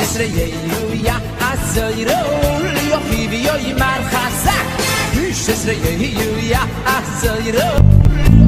is re ye yu ya azoy ro li yo fi vi yo i mar khazak is is re ye